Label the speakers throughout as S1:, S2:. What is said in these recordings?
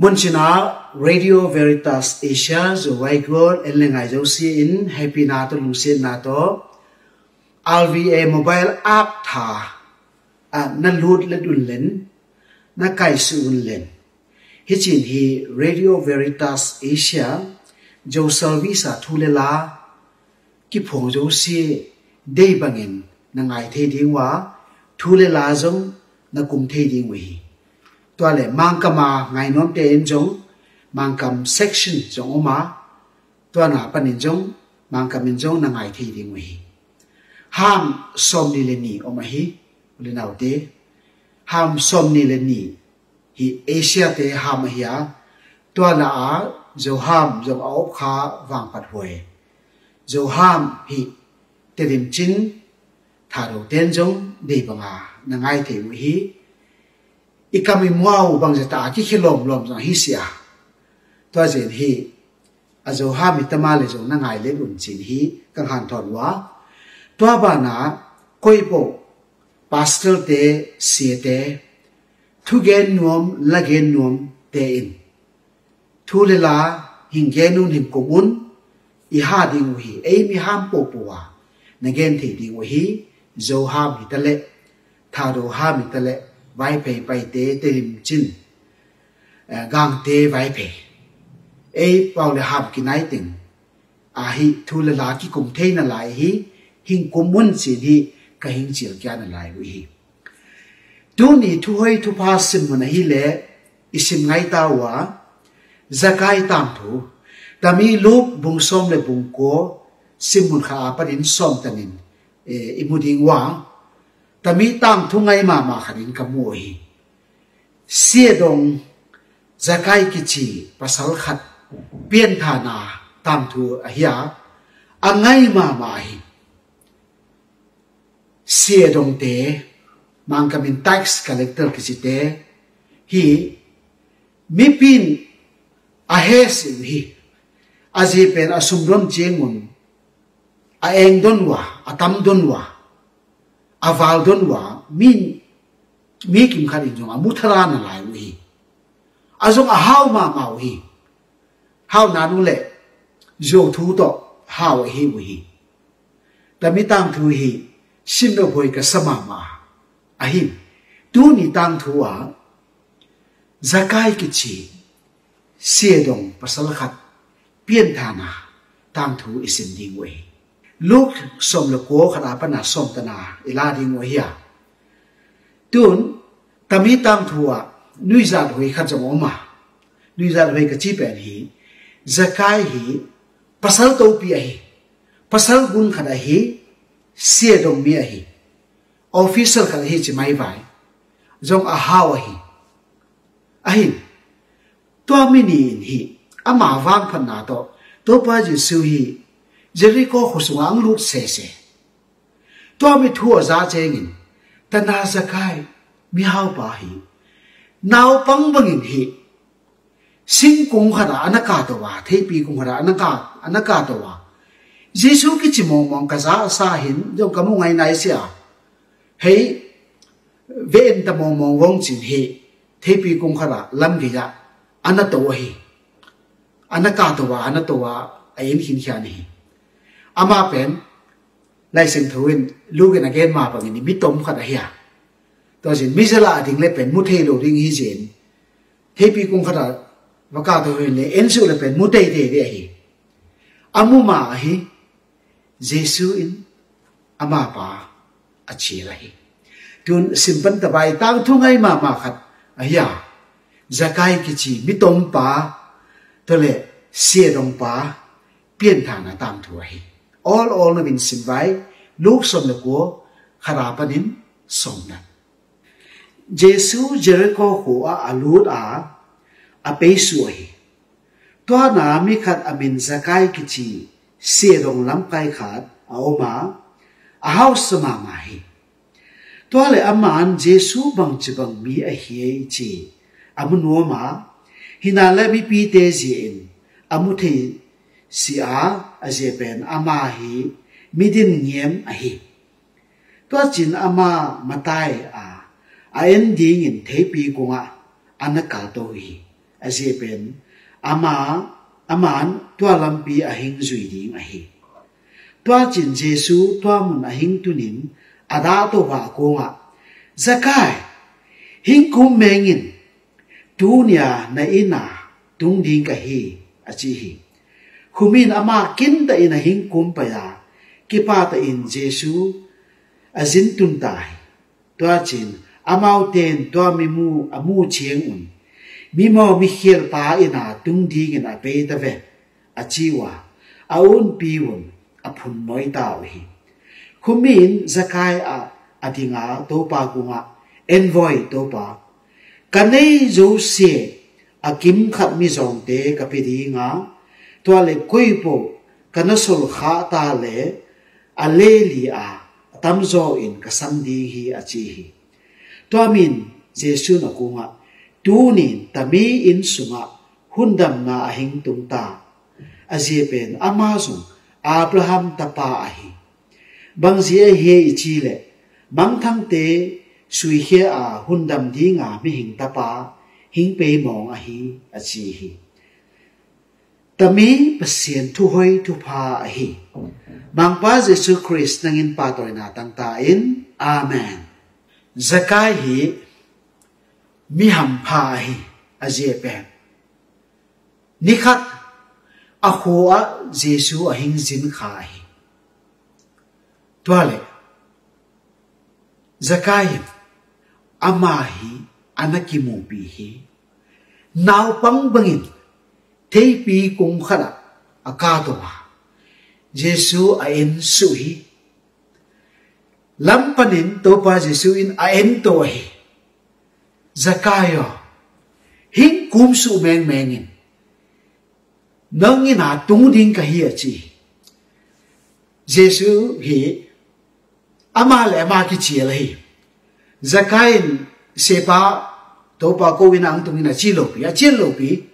S1: Munchina, Radio Veritas Asia zo waigol and lengai zo si in happy na to lung sin na to RVA mobile app tha a na lut le dun len na kai su un len hichin hi, Radio Veritas Asia jo service a thule la, ki phong jo si, dei bangin na ngai the ding wa thule la zong na kum the ding wi tôi lại mang kama ngày nom te en jong mang kam section jong oma tôi là pan en jong mang kam en jong là ngày thi ding wi ham som ni le ni oma hi le nau te ham som ni le ni hi asia te ham hi a tua na a zo ham zo au kha wang pat hoi zo ham hi te rim chin thả đầu tên giống, đi bằng à. Là ngày thì hi i kami mau bang je ta ki khilom lom za hi sia to je hi a zo ha mi tama le zo na ngai le lum chin hi kang han thon wa to ba na koi bo pastel te si te thu gen nuom la gen nuom te in. Thu le la hing gen nun hing ko un i ha ding hi ei mi ham po po wa na gen thi ding hi zo ha mi ta le tha do ha mi ta le vai pe pai te te lim chin gang te vai pe e pau le hab ki nai ting a hi, thu la la ki kum the na lai hi. Hing kum mun si hi ka hing chil kya na lai wi hi. Tu ni thu hoi thu pa sim na hi le isim ngai ta wa zakai tam thu tami lup bung som le bung ko simun kha pa din som tanin e imuding wa tami tam thu ngai ma ma kharin ka mu hi. Sia dong zakai ki chi pasal khat pian tha na tam thu a hiya angai ma ma hi. Sia dong te, mang kamin tax collector ki chi te, hi, mi pin a he hi. Aji pen asum rom chengun a eng don wa atam don wa aval don wa min mi kim khan in jong, amu thara na lai wi. Azong a hau ma ma wi. Hau na nu le zo thu to hau hi wi. Ta mi tang thu hi, sim no hoi ka sama ma. A hi tu ni tang thu wa, zakai ki chi, sie dong pasal khat, pian thana tang thu isin ding wei lúc som le ko khara pa na som ta na ila ding wa hiya tun tami tam thua nui za hoi kha jong ma nui za hoi ka chi pen hi zakai hi pasal to pi hi pasal gun khada hi sia dong mi hi official khada hi chi mai vai jong a hawa hi ahin to mi ni hi ama wang phan na to to pa ji su hi Jericho khusung ang lut se se. Tua mi thua za chengin, ta na zakai mi hao pa hi. Nao pang bangin hi. Sing kung hara anaka to wa, thei pi kung hara anaka, anaka to wa. Jesu ki chi mong mong kaza sa hin, yung kamu ngay nai siya. Hei, ven ta mong mong wong chin hi, thei pi kung hara lam gaya, anato wa hi. Anaka to wa, anato wa, ayin hin hiya hi ama pen, lai sen thuin lugen again ma pang ni bitom khat ahia to jin misala ding le pen mu the lo ding hi jin. He pi kung khata waka to hin le, en su le pen mu te te de hi. Amu ma hi, jesu in, ama pa achi la hi. Tun simpan ta bai tang thu ngai ma ma khat a ahia zakai ki chi mitom pa, to le sie dong pa, pian na tam thu hi. All all na bin sim vai luk som le ko khara panin som na jesu jericho ho a alut a a pe su hi to na mi khat amin zakai ki chi se rong lam kai khat a oma a house sama ma hi to le aman jesu bang chi bang mi a hi chi amu no ma hina le mi pi te ji in amu thei si a aje je pen ama hi midin ngem a hi. To chin ama matai a a en ding in thei pi kunga anakal to hi. Aje pen ama, aman tua lampi hing zui ding ahi tua chin jesu, tua mun ahing tunin ada to wa kunga. Zakai, hing kum mengin tunia na ina tung ding ka hi achi hi humin ama kin da ina hing kum pa ya. Ki pa ta in jesu, azin tun tai. Tua chin, amau ten tua mi mu, amu chieng un. Mi mo mi khiel pa ina tung ding in a pe ta ve. A chiwa a un pi un, a phun noi tao hi humin, zakai a adinga to pa kunga envoy to pa. Kanei zo se, a kim khat mi zong te kapidi nga tua le kui po kanasol kha ta le, a le li a tam zo in ka sam di hi a chi hi. Tua min, jesu na ni tunin tami in sunga hundam na hính tung ta. A tungta azipen amazon abraham tapa ahi bang zia he i chi le bang thang te, sui he a hundam di nga mi hing tapa hing pe mong ahi chi hi tami pasien thu hoi thu pa ahi bang pa jesu christ nangin pa toy na tang ta in. Amen. Zakai hi, mi ham pha hi a je pe. Ni khat a kho a jesu a hing jin kha hi. Toale zakai ama hi anaki mu pi hi. Naw pang bangin thei pi kung khara aka à, to wa Giêsu a à en lắm phần in to pa Giêsu in a en to hi. Zakayo. Hing kum su in, mengin nang a tung ding ka hi chi. Giêsu hi. Ama le ma ki chi le hi. Zakain sepa to pa ko win ang tung ina chi lo pi. A chi lo pi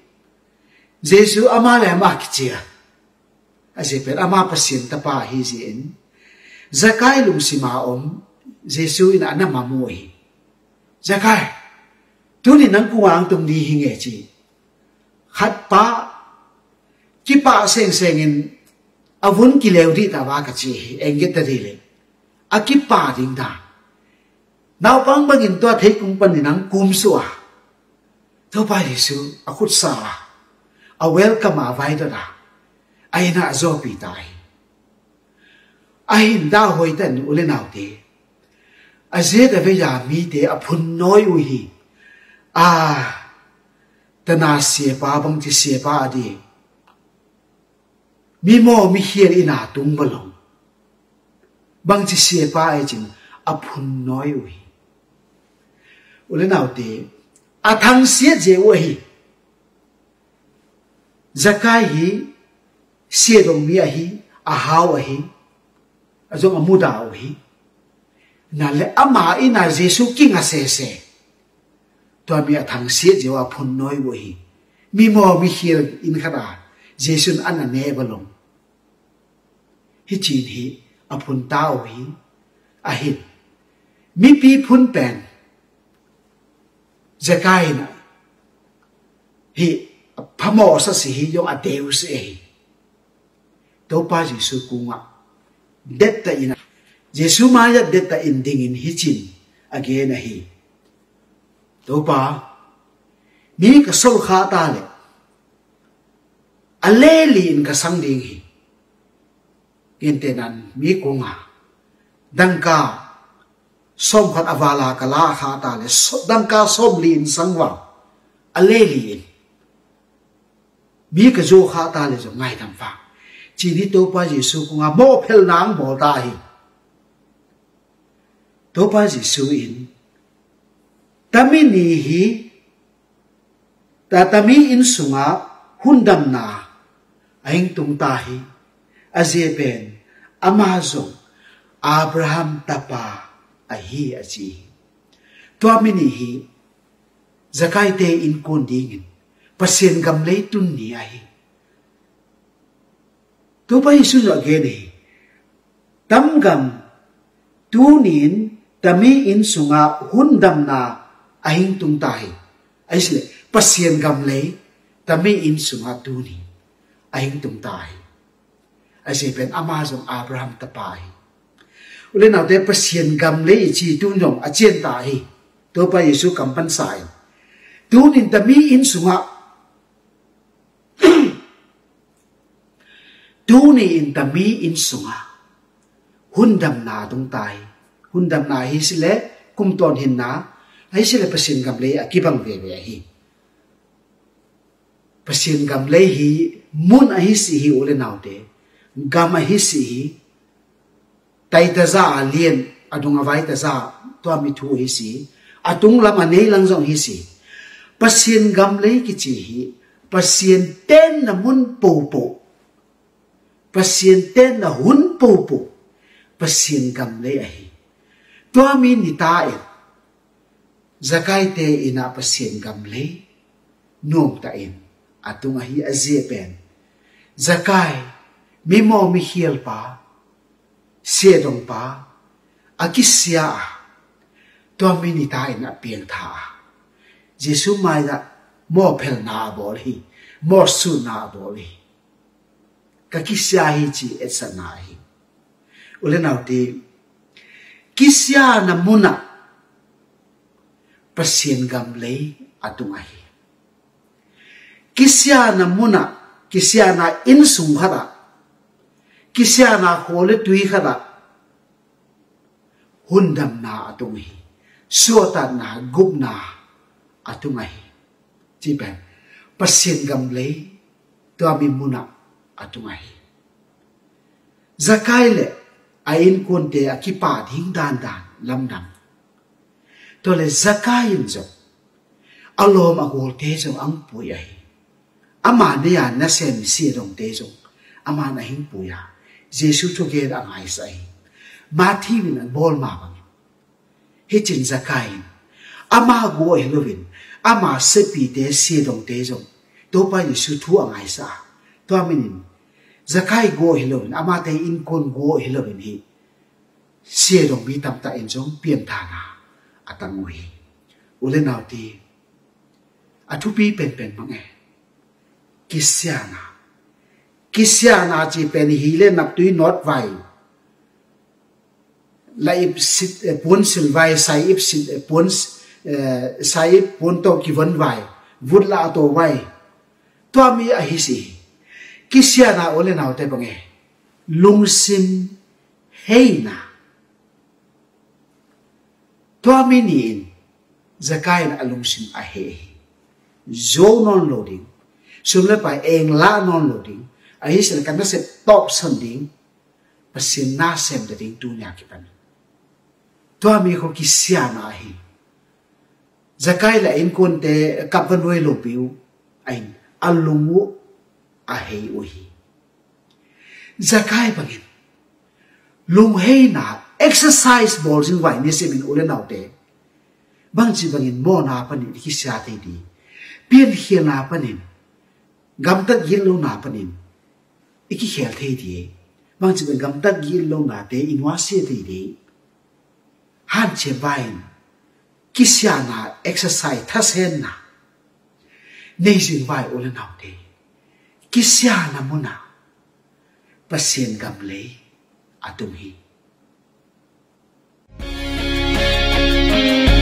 S1: Jesu ama le ma kichia. A ase per ama pasin ta pa hi zin. Zakai lung si ma om, Jesu in na mamu Zakai, tu ni nang ku ang tum di hinge chi. Khat pa, ki pa seng seng in, avun ki leu di ta wa ka chi eng ta di le. A ki pa ding da. Nau pang bang in to thei kum pan ni nang kum su a to pa Jesu, a khut sa a welcome a vai da ai na zo pi tai? Ai da hoi tan ule nào te a ze da ve ya mi te a phun noi u hi. À ta na se pa bang ti se pa đi. Mi mo mi hiền ina tung balong bang ti se pa ai chin a phun noi u hi. Ule nào te a thang se je u hi zakai hi, xie dong mi a hi a hao a hi a zong a mu da à hi. Na le ama ina jesu king a se se to mi thang sia jewa phun noi wo hi. Mi mo mi hir in khara jesu an ne balong hi chin hi a phun ta hi. A hi, mi pi phun pen zakai na hi phamo sa si hi yong a deus e to pa jesu kunga detta ina jesu ma ya detta in ding in hi chin again a hi to pa mi ka sol kha ta le a le li in ka sang ding hi kin te nan mi ko nga dang ka som khat avala ka la kha ta le dang ka som li in sang wa a le li mi ka zo kha ta le zo ngai tham fa chỉ đi tô pa Giêsu cũng à mô phèl nang mô ta hi bao pa Giêsu in tami ni hi ta tami in sunga hundam na aing tung ta hi azeben amazon abraham tapa ahi achi to mini hi zakai te in kon dingin pasien gam lấy tun ni ahi tu pa isu lo ghê ni. Tam gam tu nin tami in sunga hundam na ahing tung tahi ai sile pasien gam le tami in sunga tu ni ahing tung tai. Ai sẽ bên amazon abraham tapai ule nào thế pasien gam lấy chi tu nhong a chen tai, tôi to pa cầm kam pan sai. Tu nin tami in sunga tu ni in tami in sunga. Hun dam na tung tai. Hun dam na hi sile kum ton hin na. Ai sile pasin gam le a kibang ve ve hi. Pasin gam le hi, mun a hi si hi ule nau te. Gam a hi si hi. Tai ta za alien adung vai ta za to mi thu hi si. Atung lam nei lang zong hi si. Pasin gam le ki chi hi. Pasien ten na mun po po pasien na hun po po pasien gam le ahi hi to mi ni ta e zakai te ina pasien gam le nom ta in atung hi azie pen zakai mi mo mi hiel pa. Sia dong pa. Akisia to mi ni ta ina piang tha jesu mai da mo phel na bol hi mo su na bol hi ka kisia hi chi etsa na hi ule nau ti kisia na muna. Pasien gam le atunga hi kisia na muna. Kisia na in sung khada kisia na hole tui khada hundam na atung hi suota na gup na atung hi chi pen pasien gam le to ami muna atungay hi zakai le ain kon te akipa ding dan dan, lam dam. To le zakai in zo, alom agol te zo ang pui ai. Ama ne ya na sem si dong te zo, ama na hing pu ya. Jesu to ge da ngai sai ma thi win an bol ma bang. He chin zakai ama go e lovin ama sepi te si dong te zo, to pa yesu thu angai sa tua minin zakai go e ama te in kon go e hi si dong bi tam ta in jong pian tha na atang ui ule nau ti athu pi pen pen mang e kisya na kisya na chi pen hi le nap tui not vai la ip sit pon sil vai, sai ip sit pon sai pon to ki von vai vut la to vai to mi a hi si kisiana ole nào te bange lung sim na. To mi zakain in zakai a he. Zo non loading sum le pa eng la non loading a hi le kan se top sanding pasin na sem de ding tu nya ki pan to mi ko kisia na hi. Zakai la in kon te kap roi lo piu. Ain alungu a he u zakai bangin lung hei na exercise ball jing wai ni se min ule nau te. Bang chi bangin mo na panin, ki sia te di. Pian hia na panin, gam tak yin lo na panin iki khel the di. Bang chi bang gam tak yin lo na te inwa se te di. Han che vain ki sia na exercise, tha sen na. Nei jing wai ule nau te. kisiana muna pasien gamlay atumhi. Thank you.